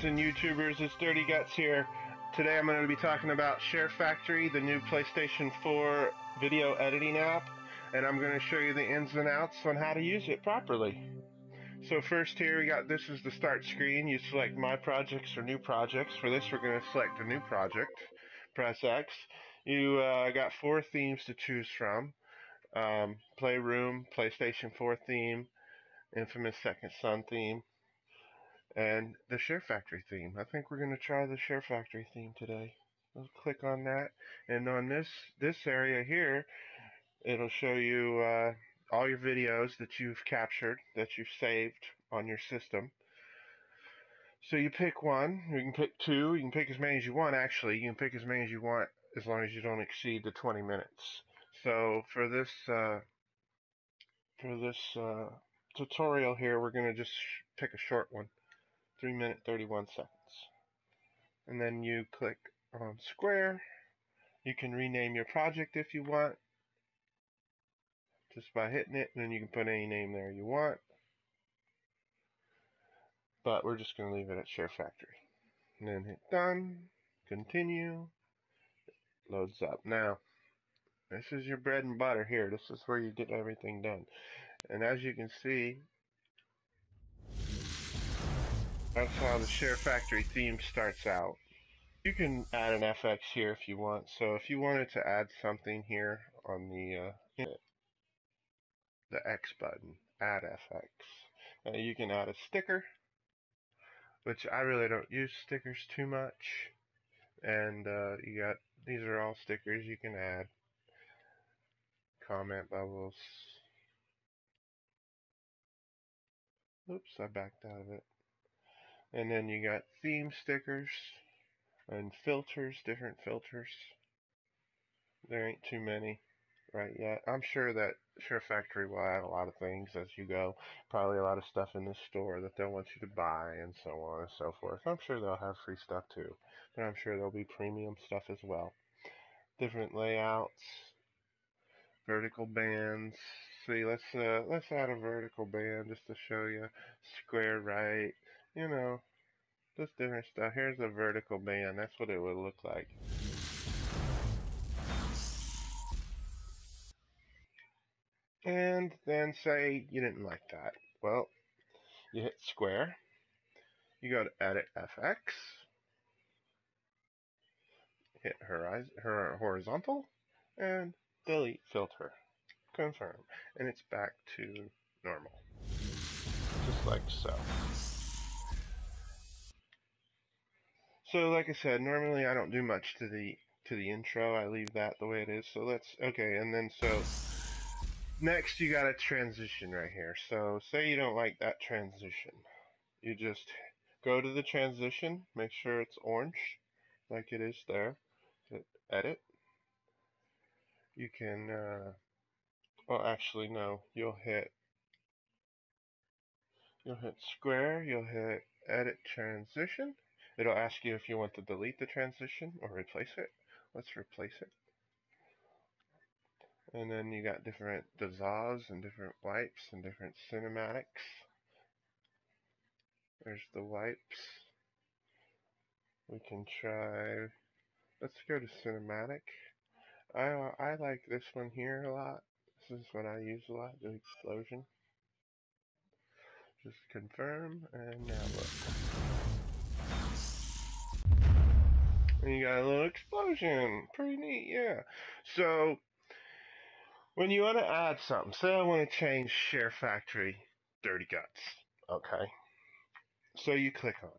gamers and YouTubers, it's Dirty Guts here. Today I'm going to be talking about Share Factory, the new PlayStation 4 video editing app, and I'm going to show you the ins and outs on how to use it properly. So first here we got this is the start screen. You select My Projects or New Projects. For this we're going to select a new project. Press X. You uh, got four themes to choose from. Um, Playroom, PlayStation 4 theme, Infamous Second Son theme, and the Share Factory theme. I think we're going to try the Share Factory theme today. We'll click on that, and on this this area here, it'll show you uh, all your videos that you've captured, that you've saved on your system. So you pick one, you can pick two, you can pick as many as you want actually. You can pick as many as you want as long as you don't exceed the 20 minutes. So for this uh, for this uh, tutorial here, we're going to just pick a short one. 3 minute 31 seconds. And then you click on square. You can rename your project if you want. Just by hitting it, and then you can put any name there you want. But we're just going to leave it at Share Factory. And then hit done, continue, it loads up. Now, this is your bread and butter here. This is where you get everything done. And as you can see, that's how the Share Factory theme starts out. You can add an FX here if you want. So if you wanted to add something here on the uh, the X button, add FX, uh, you can add a sticker, which I really don't use stickers too much. And uh, you got these are all stickers you can add. Comment bubbles. Oops, I backed out of it. And then you got theme stickers and filters, different filters. There ain't too many right yet. I'm sure that Share Factory will add a lot of things as you go. Probably a lot of stuff in the store that they'll want you to buy and so on and so forth. I'm sure they'll have free stuff too. But I'm sure there'll be premium stuff as well. Different layouts, vertical bands. See, let's uh, let's add a vertical band just to show you. Square right, you know, just different stuff. Here's a vertical band. That's what it would look like. And then say you didn't like that. Well, you hit square. You go to edit FX. Hit horizon, horizontal and delete filter. Confirm. And it's back to normal. Just like so. So like I said, normally I don't do much to the to the intro. I leave that the way it is. So let's okay, and then so next you got a transition right here. So say you don't like that transition. You just go to the transition, make sure it's orange like it is there. Hit edit. You can uh well actually no, you'll hit you'll hit square, you'll hit edit transition It'll ask you if you want to delete the transition or replace it. Let's replace it. And then you got different dissolves and different wipes and different cinematics. There's the wipes. We can try, let's go to cinematic. I, I like this one here a lot. This is what I use a lot, the explosion. Just confirm, and now look. And you got a little explosion. Pretty neat, yeah. So, when you want to add something, say I want to change Share Factory Dirty Guts, okay? So you click on it.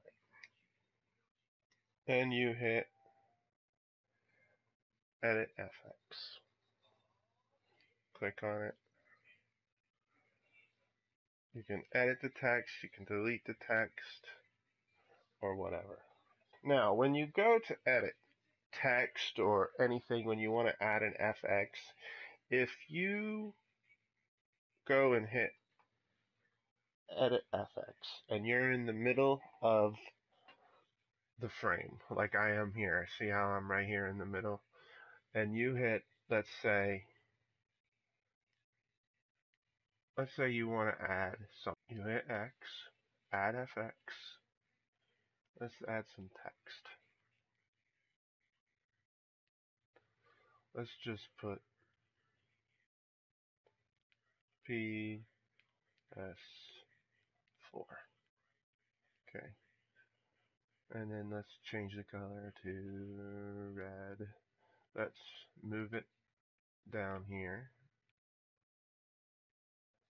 And you hit Edit FX. Click on it. You can edit the text, you can delete the text, or whatever. Now, when you go to edit text or anything, when you want to add an FX, if you go and hit edit FX and you're in the middle of the frame, like I am here, see how I'm right here in the middle, and you hit, let's say, let's say you want to add something. You hit X, add FX, let's add some text. Let's just put PS4. Okay. And then let's change the color to red. Let's move it down here.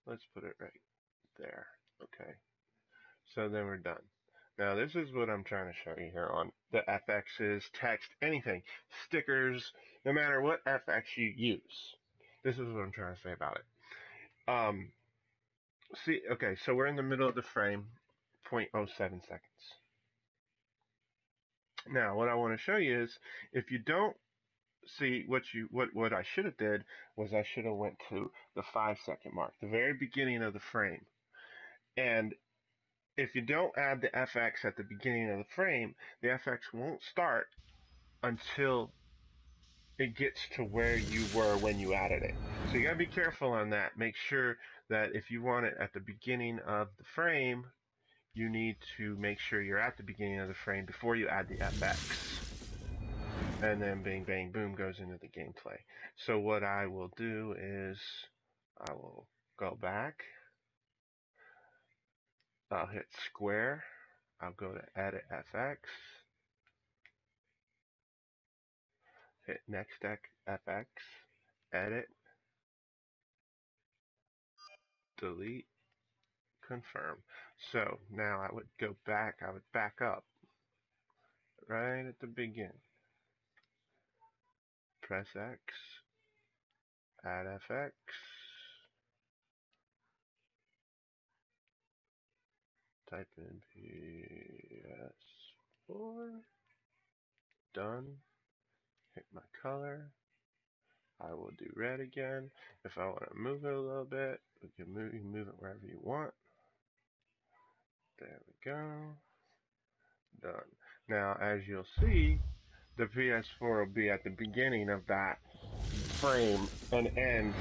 Let's put it right there. Okay. So then we're done. Now this is what I'm trying to show you here on the FXs, text, anything, stickers, no matter what FX you use. This is what I'm trying to say about it. Um, see, okay, so we're in the middle of the frame, 0.07 seconds. Now, what I want to show you is if you don't see what you what what I should have did was I should have went to the five second mark, the very beginning of the frame, and if you don't add the FX at the beginning of the frame, the FX won't start until it gets to where you were when you added it. So you gotta be careful on that. Make sure that if you want it at the beginning of the frame, you need to make sure you're at the beginning of the frame before you add the FX. And then bang, bang, boom goes into the gameplay. So what I will do is I will go back. I'll hit square. I'll go to edit FX. Hit next FX. Edit. Delete confirm. So now I would go back, I would back up right at the beginning. Press X, add FX, type in PS4, done, hit my color, I will do red again. If I want to move it a little bit, we can move, you can move it wherever you want. There we go. Done. Now, as you'll see, the PS4 will be at the beginning of that frame and end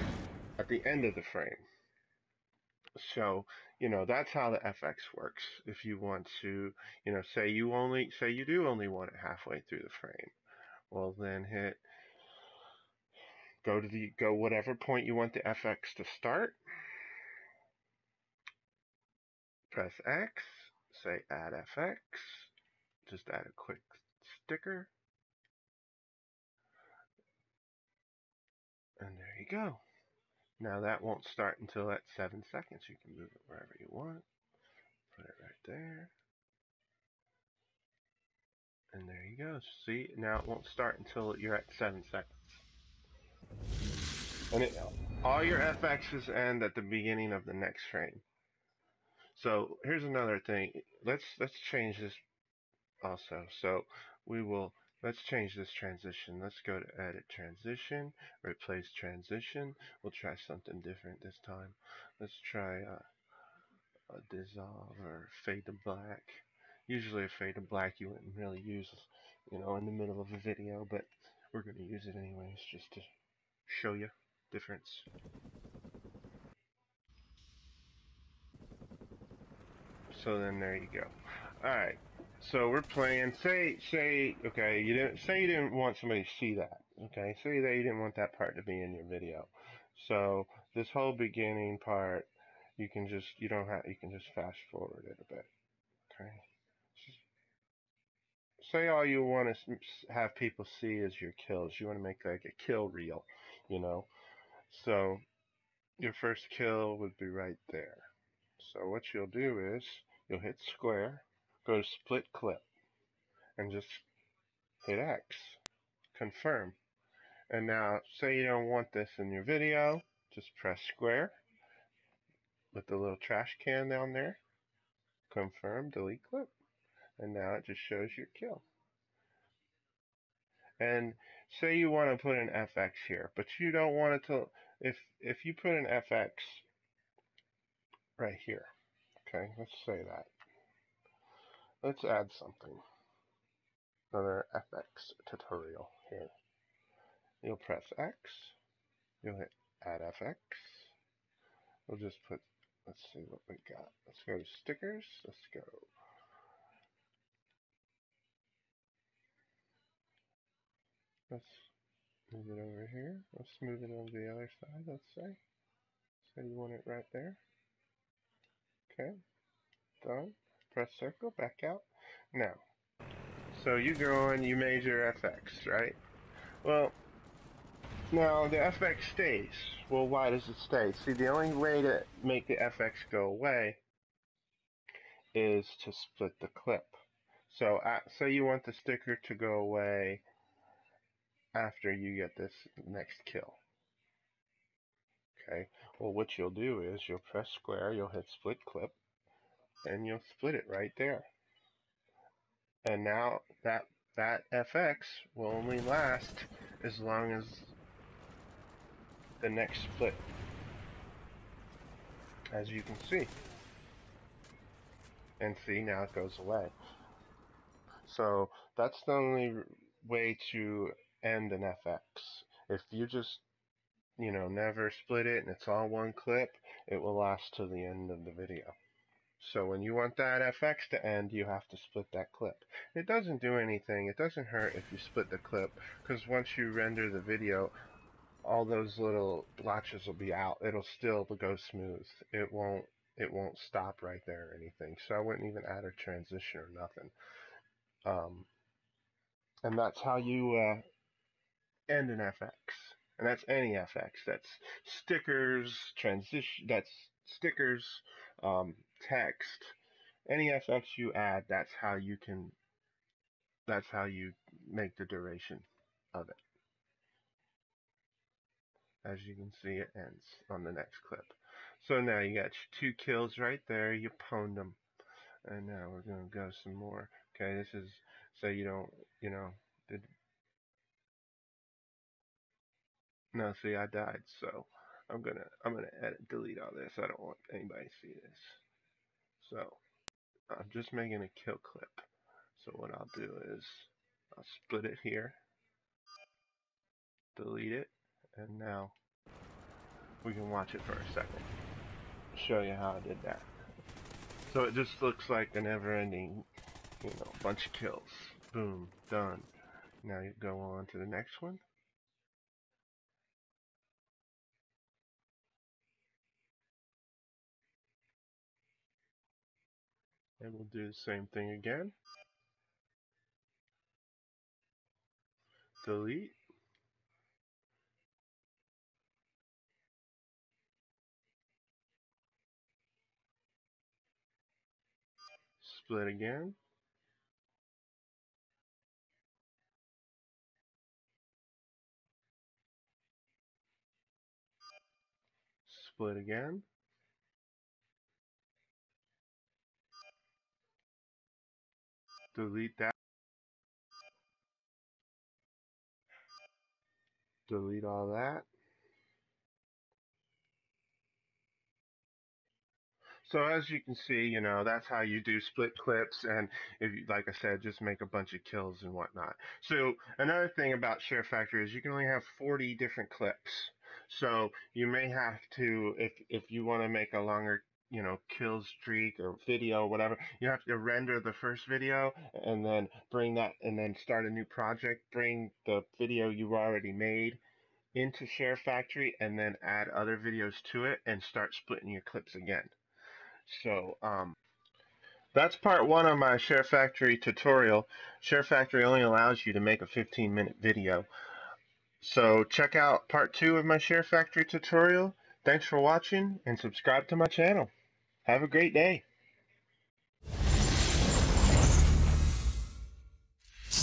at the end of the frame. So, you know, that's how the FX works. If you want to, you know, say you only, say you do only want it halfway through the frame. Well, then hit, go to the, go whatever point you want the FX to start press X, say add FX, just add a quick sticker, and there you go. Now that won't start until at 7 seconds. You can move it wherever you want. Put it right there. And there you go. See, now it won't start until you're at 7 seconds. And it, all your FXs end at the beginning of the next frame. So here's another thing. Let's let's change this also. So we will let's change this transition. Let's go to edit transition, replace transition. We'll try something different this time. Let's try uh, a dissolve or fade to black. Usually a fade to black you wouldn't really use, you know, in the middle of a video, but we're going to use it anyways just to show you difference. So then there you go. Alright. So we're playing, say, say, okay, you didn't, say you didn't want somebody to see that, okay, say that you didn't want that part to be in your video. So, this whole beginning part, you can just, you don't have, you can just fast forward it a bit, okay. say all you want to have people see is your kills, you want to make like a kill reel, you know. So, your first kill would be right there. So what you'll do is, you'll hit square, go to split clip, and just hit X, confirm. And now, say you don't want this in your video, just press square with the little trash can down there, confirm, delete clip. And now it just shows your kill. And say you want to put an FX here, but you don't want it to, if, if you put an FX right here, Okay, let's say that. Let's add something. Another FX tutorial here. You'll press X. You'll hit Add FX. We'll just put, let's see what we got. Let's go to stickers. Let's go. Let's move it over here. Let's move it over to the other side, let's say. So you want it right there. Okay, done. Press circle, back out. Now, so you go and you made your FX, right? Well, now the FX stays. Well, why does it stay? See, the only way to make the FX go away is to split the clip. So uh, say you want the sticker to go away after you get this next kill. Okay, well what you'll do is you'll press square, you'll hit split clip, and you'll split it right there. And now that that FX will only last as long as the next split, as you can see. And see, now it goes away. So that's the only way to end an FX. If you just, you know, never split it and it's all one clip, it will last to the end of the video. So when you want that FX to end, you have to split that clip. It doesn't do anything. It doesn't hurt if you split the clip because once you render the video, all those little blotches will be out. It'll still go smooth. It won't it won't stop right there or anything. So I wouldn't even add a transition or nothing. Um, and that's how you uh, end an FX. And that's any FX. That's stickers, transition. That's stickers, um, text. Any FX you add, that's how you can. That's how you make the duration of it. As you can see, it ends on the next clip. So now you got your two kills right there. You pwned them. And now we're going to go some more. Okay, this is so you don't, you know, did. No, see, I died, so I'm gonna, I'm gonna edit, delete all this. I don't want anybody to see this. So I'm just making a kill clip. So what I'll do is I'll split it here, delete it, and now we can watch it for a second. Show you how I did that. So it just looks like a never-ending, you know, bunch of kills. Boom, done. Now you go on to the next one. And we'll do the same thing again. Delete. Split again. Split again. Delete that. Delete all that. So as you can see, you know, that's how you do split clips and if you, like I said, just make a bunch of kills and whatnot. So another thing about Share Factory is you can only have 40 different clips. So you may have to, if, if you want to make a longer you know, kill streak or video or whatever, you have to render the first video and then bring that and then start a new project, bring the video you already made into Share Factory and then add other videos to it and start splitting your clips again. So, um, that's part one of my Share Factory tutorial. Share Factory only allows you to make a 15 minute video. So check out part two of my Share Factory tutorial. Thanks for watching and subscribe to my channel. Have a great day.